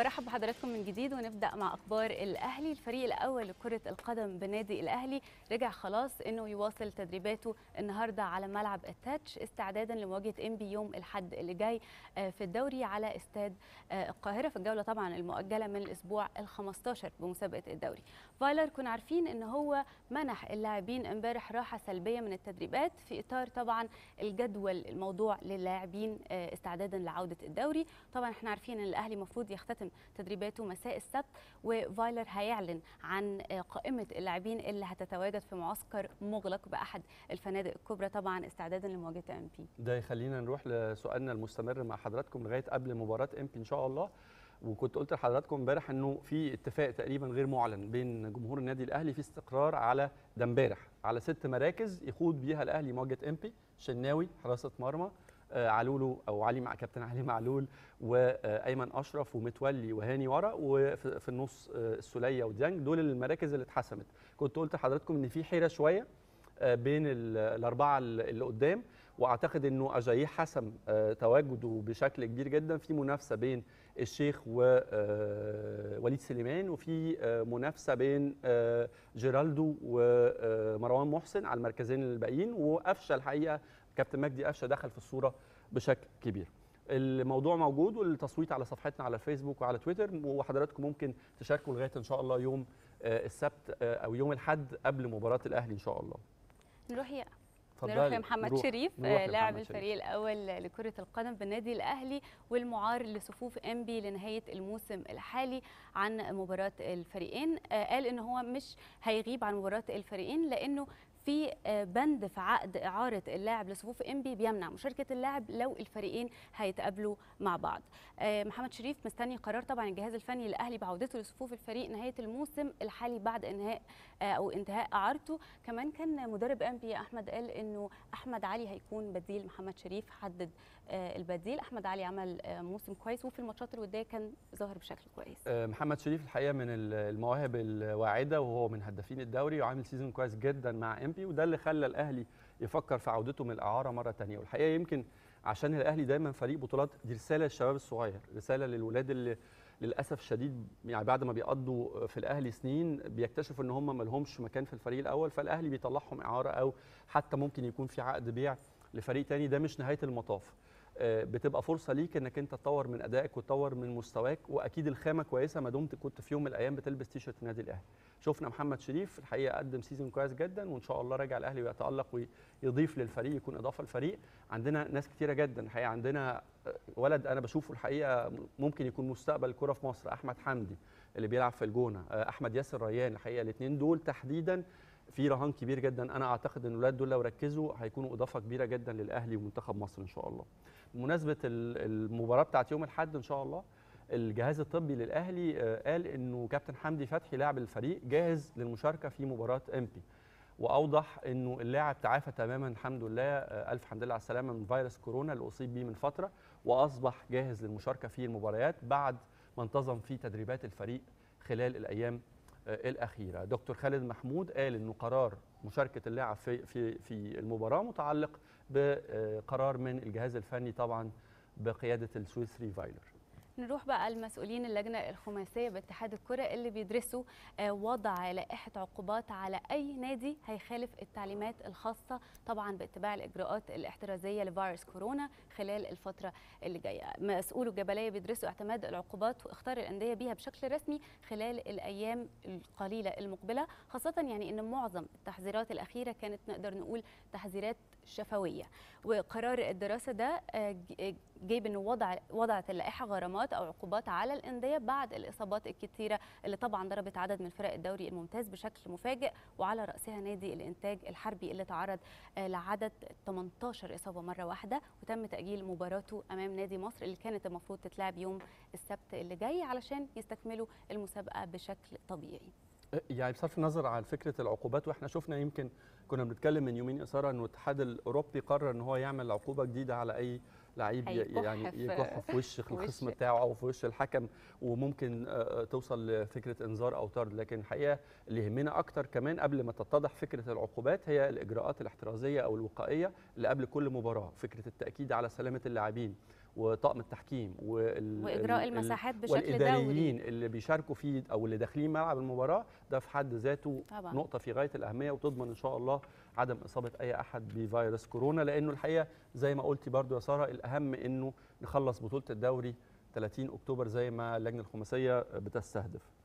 برحب بحضراتكم من جديد ونبدأ مع أخبار الأهلي. الفريق الأول لكرة القدم بالنادي الأهلي رجع خلاص إنه يواصل تدريباته النهارده على ملعب التاتش استعدادا لمواجهة انبي يوم الأحد اللي جاي في الدوري على استاد القاهرة في الجولة طبعا المؤجلة من الأسبوع ال15 بمسابقة الدوري. فايلر كنا عارفين إن هو منح اللاعبين إمبارح راحة سلبية من التدريبات في إطار طبعا الجدول الموضوع للاعبين استعدادا لعودة الدوري. طبعا إحنا عارفين إن الأهلي المفروض يختتم تدريباته مساء السبت وفايلر هيعلن عن قائمة اللاعبين اللي هتتواجد في معسكر مغلق بأحد الفنادق الكبرى. طبعا استعدادا لمواجهة إنبي. ده يخلينا نروح لسؤالنا المستمر مع حضراتكم لغاية قبل مباراة إنبي إن شاء الله. وكنت قلت لحضراتكم امبارح إنه في اتفاق تقريبا غير معلن بين جمهور النادي الأهلي في استقرار على ده امبارح. على ست مراكز يخوض بيها الأهلي مواجهة إنبي شناوي حراسة مرمى علولو أو علي مع كابتن علي معلول وأيمن أشرف ومتولي وهاني ورا وفي النص السولية وديانج. دول المراكز اللي اتحسمت. كنت قلت لحضراتكم إن في حيرة شوية بين الأربعة اللي قدام. وأعتقد إنه أجاييه حسم تواجده بشكل كبير جدا. في منافسة بين الشيخ ووليد سليمان وفي منافسة بين جيرالدو ومروان محسن على المركزين الباقيين. وقفشة الحقيقة كابتن مجدي قفشة دخل في الصورة بشكل كبير. الموضوع موجود والتصويت على صفحتنا على الفيسبوك وعلى تويتر وحضراتكم ممكن تشاركوا لغاية إن شاء الله يوم السبت أو يوم الأحد قبل مباراة الأهلي إن شاء الله. نروح يا نروح لمحمد شريف نروح لاعب الفريق الأول لكرة القدم بالنادي الأهلي والمعار لصفوف إنبي لنهاية الموسم الحالي عن مباراة الفريقين. قال إن هو مش هيغيب عن مباراة الفريقين لأنه في بند في عقد إعارة اللاعب لصفوف إنبي بيمنع مشاركة اللاعب لو الفريقين هيتقابلوا مع بعض. محمد شريف مستني قرار طبعا الجهاز الفني الاهلي بعودته لصفوف الفريق نهاية الموسم الحالي بعد إنهاء أو انتهاء إعارته. كمان كان مدرب إنبي أحمد قال إنه أحمد علي هيكون بديل محمد شريف حدد البديل. أحمد علي عمل موسم كويس وفي الماتشات الودية كان ظاهر بشكل كويس. محمد شريف الحقيقة من المواهب الواعدة وهو من هدافين الدوري وعامل سيزون كويس جدا مع انبي وده اللي خلى الأهلي يفكر في عودته من الإعارة مرة ثانية والحقيقة يمكن عشان الأهلي دايما فريق بطولات دي رسالة للشباب الصغير رسالة للولاد اللي للأسف الشديد يعني بعد ما بيقضوا في الأهلي سنين بيكتشفوا إن هم ما لهمش مكان في الفريق الأول فالأهلي بيطلعهم إعارة أو حتى ممكن يكون في عقد بيع لفريق تاني. ده مش نهاية المطاف. بتبقى فرصة ليك إنك أنت تطور من أدائك وتطور من مستواك وأكيد الخامة كويسة. ما دمت كنت في يوم من الأيام بتلبس تيشرت النادي الأهلي. شفنا محمد شريف الحقيقة قدم season كويس جدا وإن شاء الله راجع الأهلي ويتألق ويضيف للفريق يكون إضافة للفريق عندنا ناس كتيرة جدا. الحقيقة عندنا ولد أنا بشوفه الحقيقة ممكن يكون مستقبل الكره في مصر أحمد حمدي اللي بيلعب في الجونة أحمد ياسر ريان. الحقيقة الاثنين دول تحديدا في رهان كبير جدا. أنا أعتقد إن الاولاد دول لو ركزوا هيكونوا إضافة كبيرة جدا للأهلي ومنتخب مصر إن شاء الله. بمناسبة المباراة بتاعت يوم الأحد إن شاء الله الجهاز الطبي للأهلي قال إنه كابتن حمدي فتحي لاعب الفريق جاهز للمشاركة في مباراة إمبي. وأوضح إنه اللاعب تعافى تماما الحمد لله ألف حمد لله على السلامة من فيروس كورونا اللي أصيب بيه من فترة وأصبح جاهز للمشاركة في المباريات بعد ما انتظم في تدريبات الفريق خلال الأيام الأخيرة. دكتور خالد محمود قال إنه قرار مشاركة اللاعب في في في المباراة متعلق بقرار من الجهاز الفني طبعا بقيادة السويسري فايلر نروح بقى المسؤولين اللجنة الخماسية باتحاد الكرة اللي بيدرسوا وضع لائحة عقوبات على أي نادي هيخالف التعليمات الخاصة طبعا باتباع الإجراءات الاحترازية لفيروس كورونا خلال الفترة اللي جاية. مسؤولو الجبلية بيدرسوا اعتماد العقوبات واختار الأندية بيها بشكل رسمي خلال الأيام القليلة المقبلة خاصة يعني أن معظم التحذيرات الأخيرة كانت نقدر نقول تحذيرات شفوية. وقرار الدراسة ده جايب أنه وضع وضعت اللائحة غرامات أو عقوبات على الأندية بعد الإصابات الكثيره اللي طبعا ضربت عدد من فرق الدوري الممتاز بشكل مفاجئ وعلى رأسها نادي الإنتاج الحربي اللي تعرض لعدد 18 إصابة مرة واحدة وتم تأجيل مباراته أمام نادي مصر اللي كانت المفروض تتلعب يوم السبت اللي جاي علشان يستكملوا المسابقة بشكل طبيعي. يعني بصرف النظر عن فكرة العقوبات وإحنا شفنا يمكن كنا بنتكلم من يومين إثارة إنه الاتحاد الأوروبي قرر إن هو يعمل عقوبة جديدة على أي لعيب يعني يكح في وش الخصم بتاعه أو في وش الحكم وممكن توصل لفكرة انذار أو طرد. لكن الحقيقة اللي يهمنا أكتر كمان قبل ما تتضح فكرة العقوبات هي الإجراءات الاحترازية أو الوقائية اللي قبل كل مباراة. فكرة التأكيد على سلامة اللاعبين وطاقم التحكيم وال وإجراء ال- المساحات بشكل دوري. والإداريين اللي بيشاركوا فيه أو اللي داخلين ملعب المباراة ده في حد ذاته طبعا. نقطة في غاية الأهمية وتضمن إن شاء الله عدم إصابة أي أحد بفيروس كورونا لأنه الحقيقة زي ما قلتي برضو يا سارة الأهم إنه نخلص بطولة الدوري 30 أكتوبر زي ما اللجنة الخماسية بتستهدف.